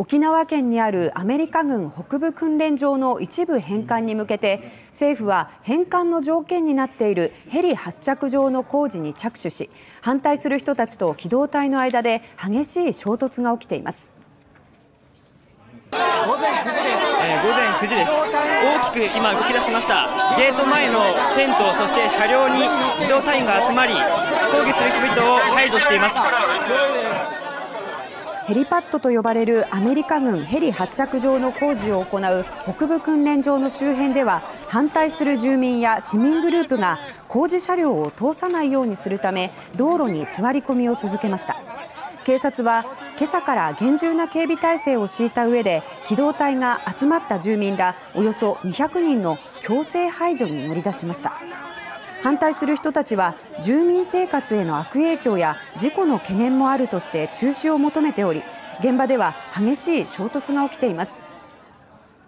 沖縄県にあるアメリカ軍北部訓練場の一部返還に向けて政府は返還の条件になっているヘリ発着場の工事に着手し反対する人たちと機動隊の間で激しい衝突が起きています。午前9時です、えー、午前9時です。大きく今動き出しました。ゲート前のテントそして車両に機動隊員が集まり抗議する人々を排除しています。ヘリパッドと呼ばれるアメリカ軍ヘリ発着場の工事を行う北部訓練場の周辺では反対する住民や市民グループが工事車両を通さないようにするため道路に座り込みを続けました。警察は今朝から厳重な警備態勢を敷いた上で機動隊が集まった住民らおよそ200人の強制排除に乗り出しました。反対する人たちは住民生活への悪影響や事故の懸念もあるとして中止を求めており現場では激しい衝突が起きています。